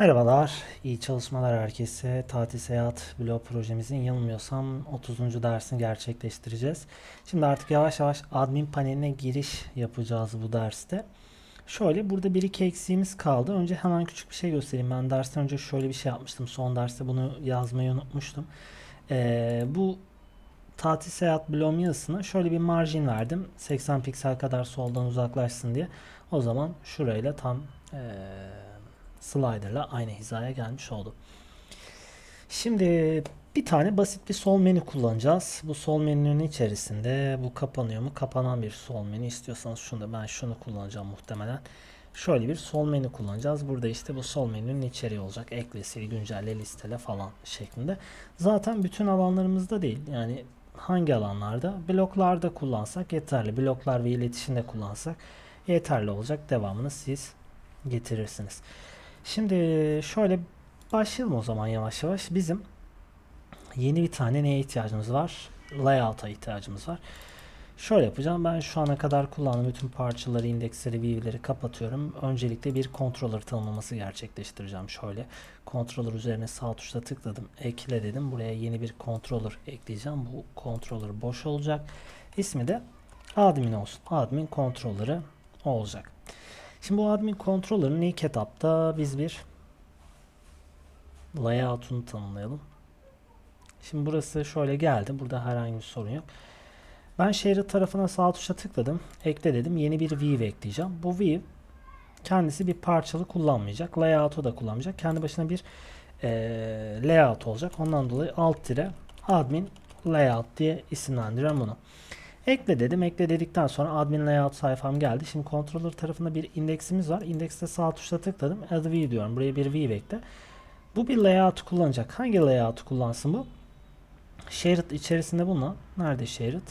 Merhabalar, iyi çalışmalar herkese. Tatil Seyahat Blog projemizin yanılmıyorsam 30. dersini gerçekleştireceğiz. Şimdi artık yavaş yavaş admin paneline giriş yapacağız bu derste. Şöyle burada bir iki eksiğimiz kaldı. Önce hemen küçük bir şey göstereyim. Ben dersten önce şöyle bir şey yapmıştım. Son derste bunu yazmayı unutmuştum. Ee, bu tatil seyahat blog yazısına şöyle bir marjin verdim. 80 piksel kadar soldan uzaklaşsın diye. O zaman şurayla tam ee, slider'la aynı hizaya gelmiş oldu. Şimdi bir tane basit bir sol menü kullanacağız. Bu sol menünün içerisinde bu kapanıyor mu? Kapanan bir sol menü istiyorsanız şunu da ben şunu kullanacağım muhtemelen. Şöyle bir sol menü kullanacağız. Burada işte bu sol menünün içeriği olacak. Ekle, sil, güncelle, listele falan şeklinde. Zaten bütün alanlarımızda değil. Yani hangi alanlarda? Bloklarda kullansak yeterli. Bloklar ve iletişimde kullansak yeterli olacak. Devamını siz getirirsiniz. Şimdi şöyle başlayalım o zaman yavaş yavaş. Bizim yeni bir tane neye ihtiyacımız var? Layout'a ihtiyacımız var. Şöyle yapacağım. Ben şu ana kadar kullandığım bütün parçaları, indeksleri, view'leri kapatıyorum. Öncelikle bir controller tanımlaması gerçekleştireceğim. Şöyle controller üzerine sağ tuşla tıkladım. Ekle dedim. Buraya yeni bir controller ekleyeceğim. Bu controller boş olacak. İsmi de admin olsun. Admin controller'ı olacak. Şimdi bu admin controller'ın ilk etapta biz bir layout'unu tanımlayalım. Şimdi burası şöyle geldi. Burada herhangi bir sorun yok. Ben share tarafına sağ tuşa tıkladım. Ekle dedim. Yeni bir view ekleyeceğim. Bu view kendisi bir parçalı kullanmayacak. Layout'u da kullanmayacak. Kendi başına bir e, layout olacak. Ondan dolayı alt tire admin layout diye isimlendiriyorum bunu. Ekle dedim. Ekle dedikten sonra admin layout sayfam geldi. Şimdi controller tarafında bir indeksimiz var. İndekste sağ tuşla tıkladım. Add view diyorum. Buraya bir view ekle. Bu bir layout kullanacak. Hangi layout kullansın bu? Shared içerisinde bulunan. Nerede shared?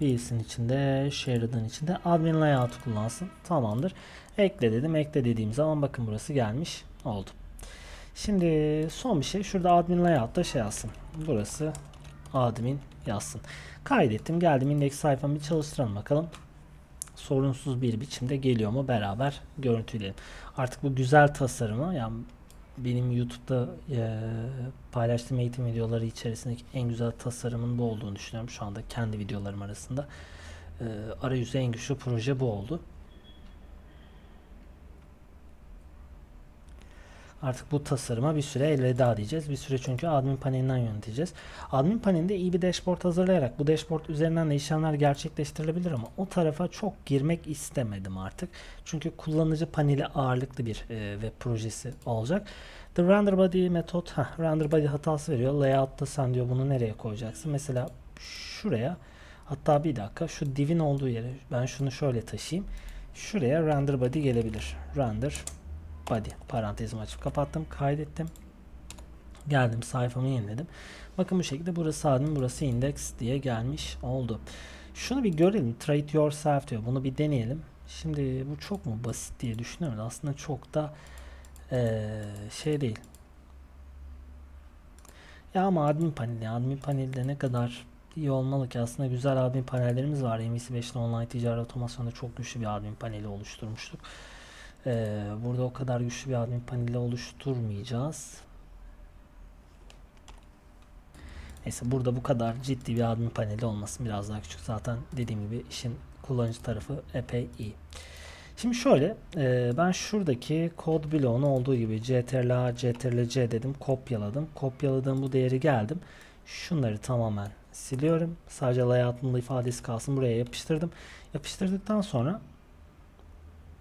Views'in içinde, shared'ın içinde admin layout kullansın. Tamamdır. Ekle dedim. Ekle dediğim zaman bakın burası gelmiş oldu. Şimdi son bir şey. Şurada admin layout'ta şey yazsın. Burası admin yazsın. Kaydettim. Geldim indeks sayfamı bir çalıştıralım bakalım. Sorunsuz bir biçimde geliyor mu beraber görüntüleyelim. Artık bu güzel tasarımı yani benim YouTube'da e, paylaştığım eğitim videoları içerisindeki en güzel tasarımın bu olduğunu düşünüyorum. Şu anda kendi videolarım arasında. E, arayüzü en güçlü proje bu oldu. Artık bu tasarıma bir süre elveda diyeceğiz. Bir süre çünkü admin panelinden yöneteceğiz. Admin panelinde iyi bir dashboard hazırlayarak bu dashboard üzerinden de işlemler gerçekleştirilebilir ama o tarafa çok girmek istemedim artık. Çünkü kullanıcı paneli ağırlıklı bir e, web projesi olacak. The render body metot heh, render body hatası veriyor. Layout'ta sen diyor bunu nereye koyacaksın? Mesela şuraya hatta bir dakika şu divin olduğu yere ben şunu şöyle taşıyayım. Şuraya render body gelebilir. Render body parantezimi açıp kapattım kaydettim. Geldim sayfamı yeniledim. Bakın bu şekilde burası admin burası index diye gelmiş oldu. Şunu bir görelim. Trade yourself diyor. Bunu bir deneyelim. Şimdi bu çok mu basit diye düşünüyorum. Aslında çok da ee, şey değil. Ya ama admin paneli admin panelde ne kadar iyi olmalı ki? Aslında güzel admin panellerimiz var. MVC 5'te online ticaret otomasyonda çok güçlü bir admin paneli oluşturmuştuk ee, burada o kadar güçlü bir admin paneli oluşturmayacağız. Neyse burada bu kadar ciddi bir admin paneli olmasın. Biraz daha küçük. Zaten dediğim gibi işin kullanıcı tarafı epey iyi. Şimdi şöyle e, ben şuradaki kod bloğunu olduğu gibi ctrl ctrl c dedim kopyaladım. Kopyaladığım bu değeri geldim. Şunları tamamen siliyorum. Sadece layout'ın ifadesi kalsın. Buraya yapıştırdım. Yapıştırdıktan sonra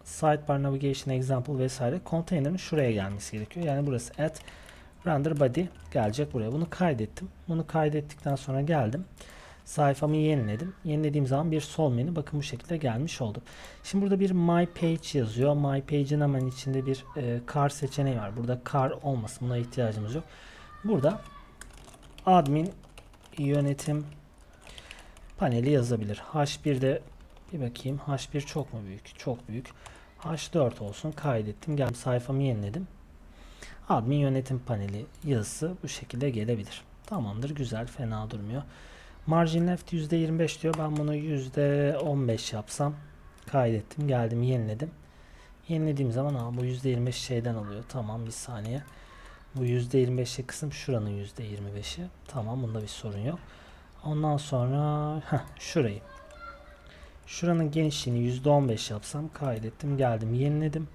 sidebar navigation example vesaire konteynerin şuraya gelmesi gerekiyor. Yani burası at render body gelecek buraya. Bunu kaydettim. Bunu kaydettikten sonra geldim. Sayfamı yeniledim. Yenilediğim zaman bir sol menü bakın bu şekilde gelmiş oldu. Şimdi burada bir my page yazıyor. My page'in hemen içinde bir e, car seçeneği var. Burada car olmasın. Buna ihtiyacımız yok. Burada admin yönetim paneli yazabilir. H1'de bir bakayım. H1 çok mu büyük? Çok büyük. H4 olsun kaydettim. Geldim sayfamı yeniledim. Admin yönetim paneli yazısı bu şekilde gelebilir. Tamamdır güzel fena durmuyor. Margin left %25 diyor. Ben bunu %15 yapsam kaydettim. Geldim yeniledim. Yenilediğim zaman aa, bu %25 şeyden alıyor. Tamam bir saniye. Bu %25'lik kısım şuranın %25'i. Tamam bunda bir sorun yok. Ondan sonra heh, şurayı. Şuranın genişliğini %15 yapsam kaydettim geldim yeniledim.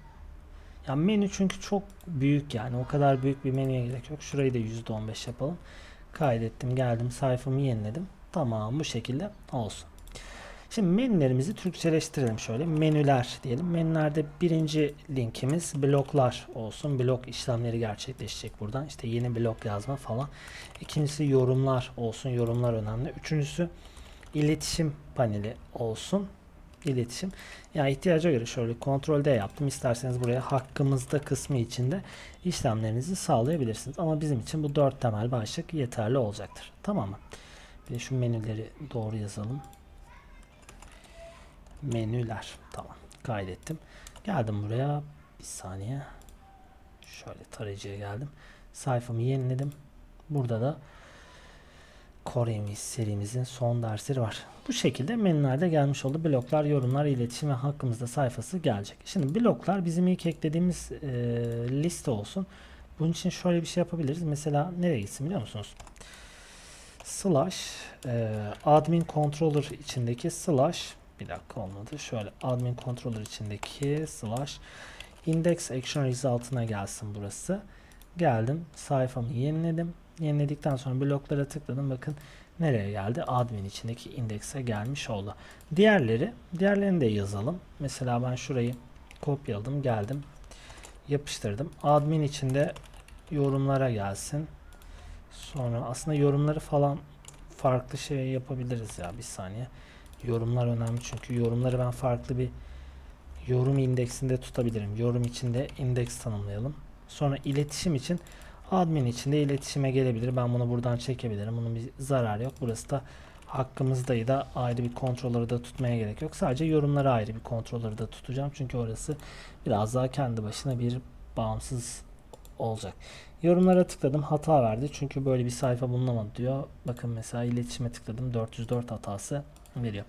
Ya menü çünkü çok büyük yani o kadar büyük bir menüye gerek yok. Şurayı da %15 yapalım. Kaydettim geldim sayfamı yeniledim. Tamam bu şekilde olsun. Şimdi menülerimizi Türkçeleştirelim şöyle. Menüler diyelim. Menülerde birinci linkimiz bloklar olsun. Blok işlemleri gerçekleşecek buradan. İşte yeni blok yazma falan. İkincisi yorumlar olsun. Yorumlar önemli. Üçüncüsü iletişim paneli olsun. İletişim. Ya ihtiyaca göre şöyle kontrol D yaptım. İsterseniz buraya hakkımızda kısmı içinde işlemlerinizi sağlayabilirsiniz. Ama bizim için bu dört temel başlık yeterli olacaktır. Tamam mı? Bir de şu menüleri doğru yazalım. Menüler. Tamam. Kaydettim. Geldim buraya. Bir saniye. Şöyle tarayıcıya geldim. Sayfamı yeniledim. Burada da Core serimizin son dersleri var. Bu şekilde menülerde gelmiş oldu. Bloklar, yorumlar, iletişim ve hakkımızda sayfası gelecek. Şimdi bloklar bizim ilk eklediğimiz e, liste olsun. Bunun için şöyle bir şey yapabiliriz. Mesela nereye gitsin biliyor musunuz? Slash e, admin controller içindeki slash bir dakika olmadı. Şöyle admin controller içindeki slash index action result'ına gelsin burası. Geldim. Sayfamı yeniledim. Yeniledikten sonra bloklara tıkladım. Bakın nereye geldi? Admin içindeki indekse gelmiş oldu. Diğerleri, diğerlerini de yazalım. Mesela ben şurayı kopyaladım, geldim. Yapıştırdım. Admin içinde yorumlara gelsin. Sonra aslında yorumları falan farklı şey yapabiliriz ya bir saniye. Yorumlar önemli çünkü yorumları ben farklı bir yorum indeksinde tutabilirim. Yorum içinde indeks tanımlayalım. Sonra iletişim için admin içinde iletişime gelebilir. Ben bunu buradan çekebilirim. Bunun bir zararı yok. Burası da hakkımızdayı da ayrı bir kontrolörü de tutmaya gerek yok. Sadece yorumları ayrı bir kontrolörü de tutacağım. Çünkü orası biraz daha kendi başına bir bağımsız olacak. Yorumlara tıkladım hata verdi. Çünkü böyle bir sayfa bulunamadı diyor. Bakın mesela iletişime tıkladım 404 hatası veriyor.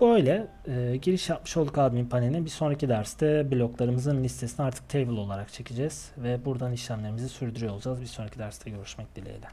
Böyle e, giriş yapmış olduk admin paneline. Bir sonraki derste bloklarımızın listesini artık table olarak çekeceğiz ve buradan işlemlerimizi sürdürüyor olacağız. Bir sonraki derste görüşmek dileğiyle.